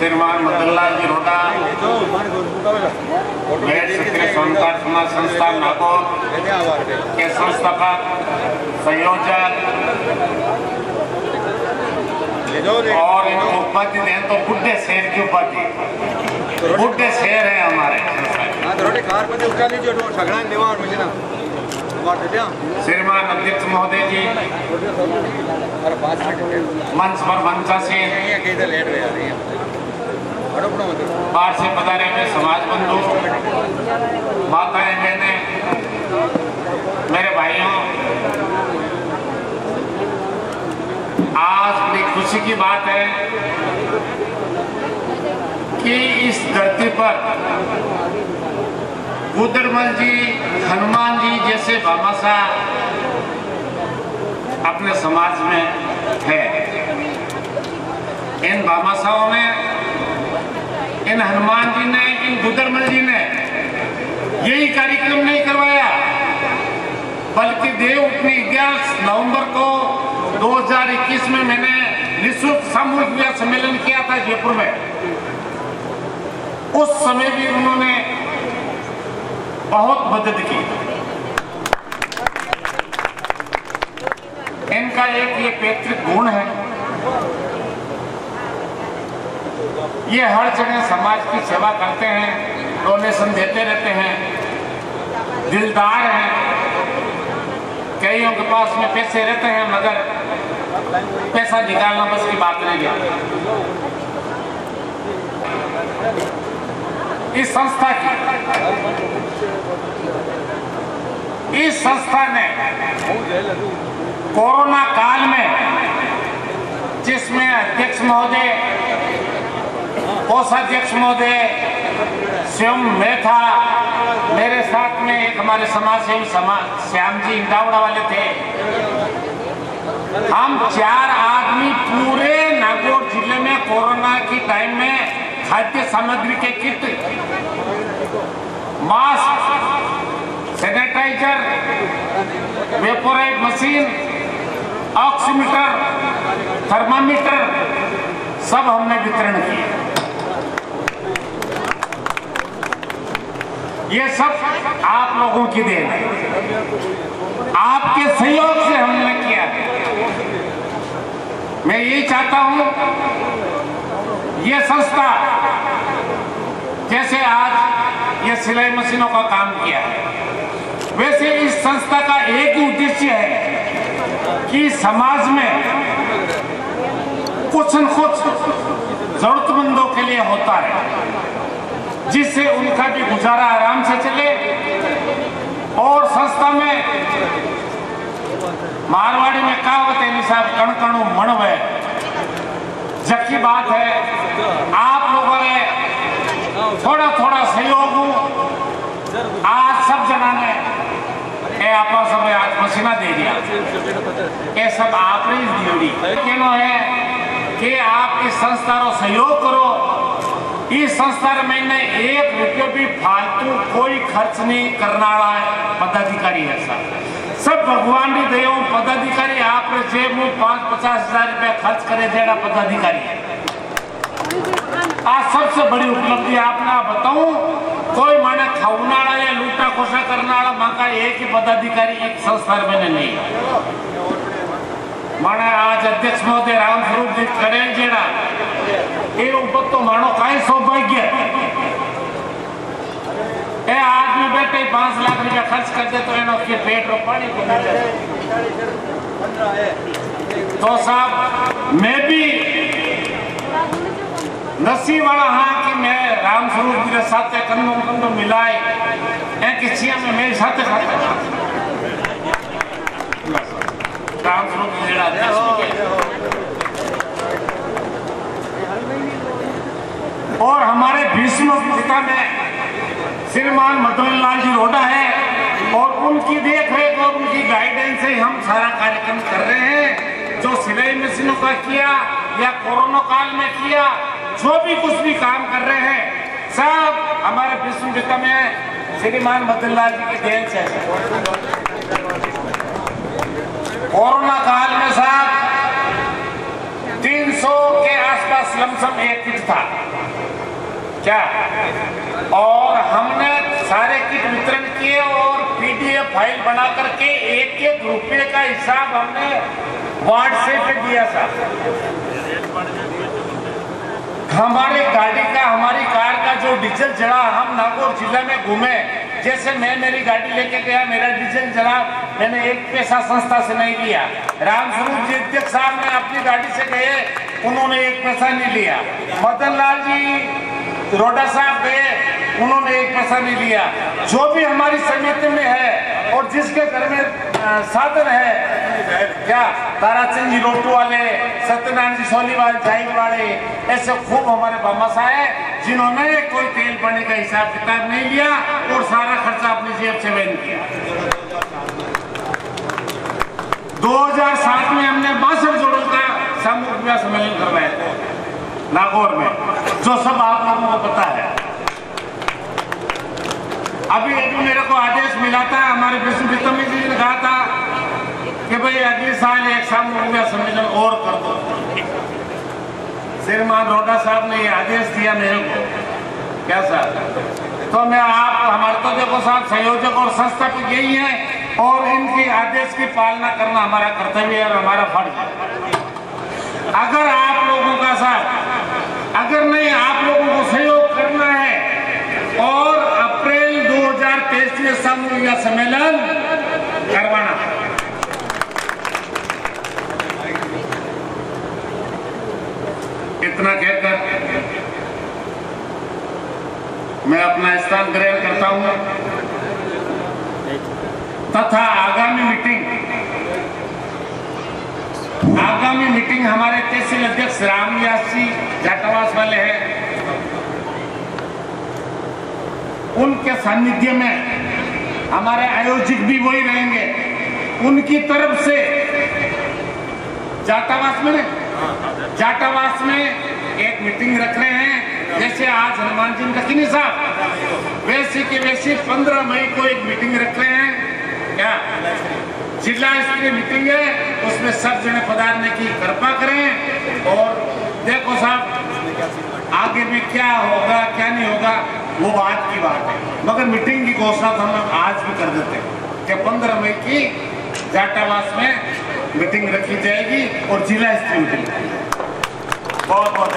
श्रीमान मदनलाल जी रोडा गैर सक्रिय सोनकार समाज संस्थान नागौर के संस्थापक संयोजक और इनको उपाधि दें तो बुढ़े शेर की उपाधि। बुढ़े शेर है हमारे। श्रीमान अध्यक्ष महोदय जी। मंच पर मंचासीन बाहर से पधारे हुए समाज बंधु माताएँ बहनें मेरे भाइयों, आज बड़ी खुशी की बात है कि इस धरती पर गुदरमल जी, हनुमान जी जैसे भामाशा अपने समाज में है। इन भामाशाओं ने इन हनुमान जी ने, इन गुदरमल जी ने यही कार्यक्रम नहीं करवाया, बल्कि देव अपनी ग्यारह नवंबर को 2021 में मैंने निःशुल्क सामूहिक विवाह सम्मेलन किया था जयपुर में। उस समय भी उन्होंने बहुत मदद की। इनका एक ये पैतृक गुण है ये हर जगह समाज की सेवा करते हैं, डोनेशन देते रहते हैं। दिलदार हैं। कईयों के पास में पैसे रहते हैं, मगर पैसा निकालना बस की बात नहीं है। इस संस्था की, इस संस्था ने कोरोना काल में जिसमें अध्यक्ष महोदय कोषाध्यक्ष महोदय, स्वयं मैं था। मेरे साथ में एक हमारे समाज सेवी समाज श्याम जी इंदावड़ा वाले थे। हम चार आदमी पूरे नागौर ज़िले में कोरोना की टाइम में खाद्य सामग्री के kit, mask, sanitiser vaporiser machine, oximeter, thermometer सब हमने वितरण किए। ये सब आप लोगों की देन है। आपके सहयोग से हमने किया है। मैं यही चाहता हूँ, ये संस्था, जैसे आज ये सिलाई मशीनों का काम किया है, वैसे इस संस्था का एक ही उद्देश्य है कि समाज में कुछ न कुछ जरूरतमंदों के लिए होता है। जिससे उनका भी गुजारा आराम से चले और संस्था में मारवाड़ी में कहावत है कण कणु मण है जबकि बात है, आप लोगों ने थोड़ा थोड़ा सहयोग आज सब जना ने ये आप समय आज दे दिया। ये सब आपने ही कहना है कि आप इस संस्था रो सहयोग करो। इस संस्था रे मैंने एक रुपये भी फालतू कोई खर्च नहीं करना वाला पदाधिकारी है सब सब भगवान की दया पदाधिकारी, आप जेब में पाँच पचास हज़ार रुपया खर्च करे जेड़ा पदाधिकारी। है आज सबसे बड़ी उपलब्धि आपने बताऊँ, कोई माने खाऊना या लूटा खोसा करना वाला माका एक ही पदाधिकारी, एक संस्था में नहीं। माने आज अध्यक्ष महोदय राम स्वरूप जी करे जेड़ा એ ઉપર તો માણો કાંઈ સૌભાગ્ય એ આદમી બેઠે પાંચ લાખ રૂપિયા ખર્ચ કરી દે તો એનો કે પેટ રો પાણી તો મળે तो साहब मैं भी नसी वाला हाँ कि मैं राम स्वरूप जी के साथ कंधों कंधों मिलाए ऐ कि छिया में मेरे साथ खाते और हमारे भीष्म पिता में श्रीमान मदन लाल जी रोडा है और उनकी देख रेख और उनकी गाइडेंस से हम सारा कार्यक्रम कर रहे हैं। जो सिलाई मशीनों का किया या कोरोना काल में किया, जो भी कुछ भी काम कर रहे हैं, सब हमारे पिता में श्रीमान मदन लाल जी की देन से कोरोना काल में साहब 300 के आसपास लमसम एक किट था। क्या? और हमने सारे किट वितरण किए और पीडीएफ फ़ाइल बना करके एक एक रुपये का हिसाब हमने व्हाट्सएप पे दिया था। हमारी गाड़ी का, हमारी कार का जो डीजल जला हम नागौर जिला में घूमे जैसे मैं मेरी गाड़ी लेके गया, मेरा डीजल जला, मैंने एक पैसा संस्था से नहीं लिया। रामस्वरूप जी अध्यक्ष साहब ने अपनी गाड़ी से गए, उन्होंने एक पैसा नहीं लिया। मदन लाल जी, रोडा साहब गए, उन्होंने एक पैसा नहीं लिया। जो भी हमारी समिति में है, और जिसके घर में साधन है, क्या? ताराचंद जी रोटू वाले, सत्यनारायण जी सोनी वाले ज़ाहिर वाले, ऐसे खूब हमारे बामासा है। जिन्होंने कोई तेल पानी का हिसाब किताब नहीं लिया और सारा खर्चा अपनी जेब से वहन किया। 2007 में हमने बासठ जोड़ों का सामूहिक सम्मेलन करवाया था, नागौर में, जो सब आप लोगों को पता है। अभी मेरे को आदेश मिला था, हमारे विष्णु जी ने कहा था कि भाई अगले साल एक सामूहिक सम्मेलन और कर दो। श्रीमान रोडा साहब ने ये आदेश दिया मेरे को। क्या साहब? तो मैं आप, हमारे तो देखो साहब, संयोजक और संस्थापक यही है और इनकी आदेश की पालना करना हमारा कर्तव्य है और हमारा फ़र्ज़ है। अगर आप लोगों का साथ अगर नहीं, आप लोगों को सहयोग करना है और अप्रैल 2023 में समूह सम्मेलन करवाना है इतना कहकर मैं अपना स्थान ग्रहण करता हूँ। तथा आगामी मीटिंग आगामी मीटिंग हमारे तहसील अध्यक्ष रामविलास जी जाटावास वाले हैं। उनके सानिध्य में हमारे आयोजक भी वही रहेंगे। उनकी तरफ़ से जाटावास में जाटावास में एक मीटिंग रख रहे हैं। जैसे आज हनुमान जी का किन्हीं साहब। वैसे की वैसे पंद्रह मई को एक मीटिंग रख रहे हैं। क्या? जिला स्तरीय मीटिंग है, उसमें सब जने पधारने की कृपा करें। और देखो साहब, आगे में क्या होगा, क्या नहीं होगा, वो बात की बात है। मगर मीटिंग की घोषणा तो हम आज भी कर देते हैं। कि पंद्रह मई की जाटावास में मीटिंग रखी जाएगी और जिला स्तरीय मीटिंग। बहुत बहुत